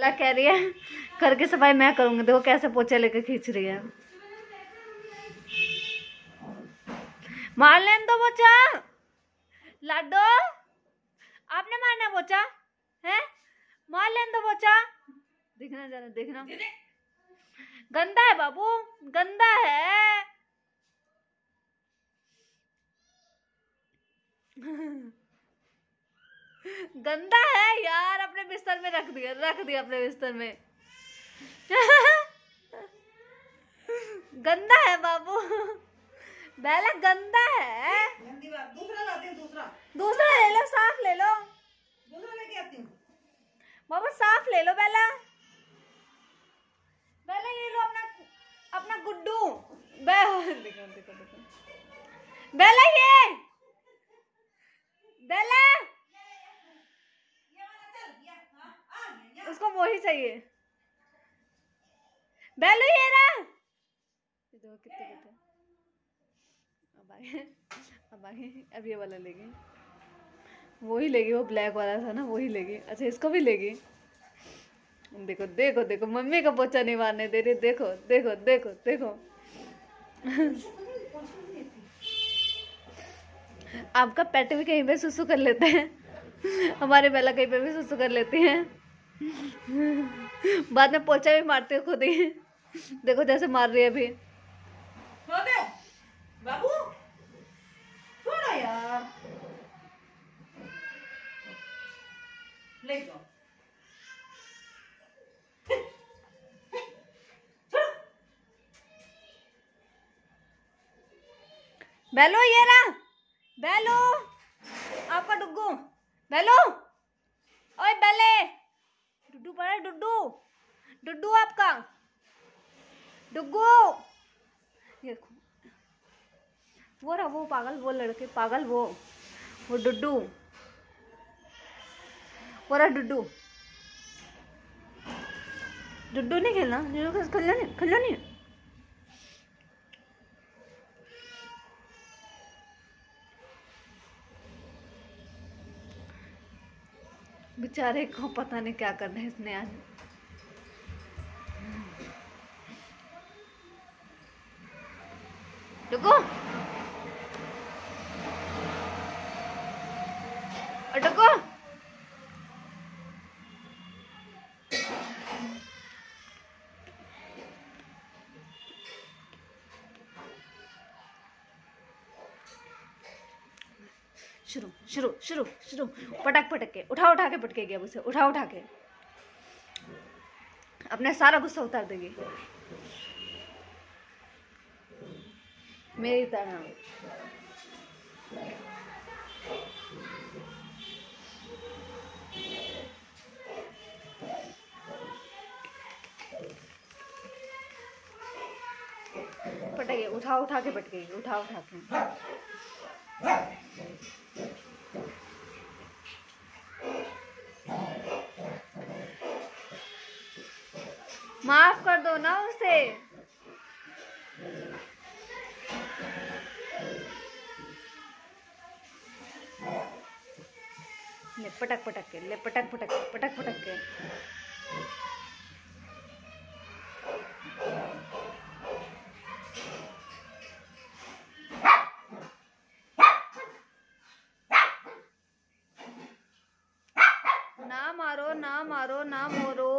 बेला कह रही है घर की सफ़ाई मैं करूँगी। देखो कैसे पोछे लेके खींच रही है। मार लेन दो पोछा। लाडो आपने मारना पोछा? है? मार लेन दो पोछा। देखना जरा देखना। गंदा है बाबू गंदा है। गंदा है यार अपने बिस्तर में रख दिया रख दिया अपने बिस्तर में। गंदा है बाबू। बेला गंदा है। गंदी बात दूसरा लाते हैं दूसरा। दूसरा ले लो साफ़ ले लो। दूसरा लेके आती हूँ। बाबू साफ़ ले लो बेला। बेला ये लो अपना अपना गुड्डू। बेला ये वाला चल गया हाँ आ गया ये वो ही चाहिए। बेलू ये रहा। देखो कितने कितने। अब आए अब आए अब ये वाला लेगी। वो ही लेगी, वो ब्लैक वाला था ना, वो ही लेगी। अच्छा इसको भी लेगी। देखो देखो देखो, मम्मी का पोछा नहीं मारने दे रही देखो देखो देखो देखो। आपका पेट भी कहीं पे सुसु कर लेते हैं। हमारे बेला कहीं पे भी सुसु कर लेती हैं। बाद में पोछा भी मारते हो खुद ही। देखो जैसे मार रही है अभी। बाबू छोड़ो यार। ले जाओ। बेलो ये रहा। बेलो। आपका डुग्गू। बेलो। ओए बेले। डुड्डू पड़ा डुडू डुड्डू। आपका। डुगो देखो। वो रहा, वो पागल, वो लड़के, पागल वो। वो डुडू वो रहा डुडू डुड्डू नहीं खेलना खेलो खेलना नहीं खेलना नहीं बेचारे को पता नहीं क्या करना है इसने आज रुको। शुरू शुरू शुरू शुरू। पटक पटक के उठा उठा के पटकेगी अब उसे उठा उठा के। अपने सारा गुस्सा उतार देगी। मेरी तरह। पटके उठा उठा के पटकेगी उठा उठा के। माफ़ कर दो ना उसे। पटक पटक के ले पटक पटक पटक पटक के। ना मारो ना मारो ना मोरो।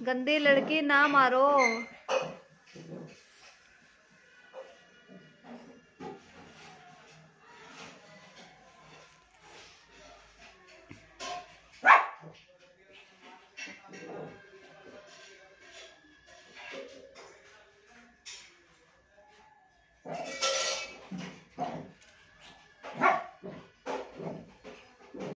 गंदी लड़की ना मारो।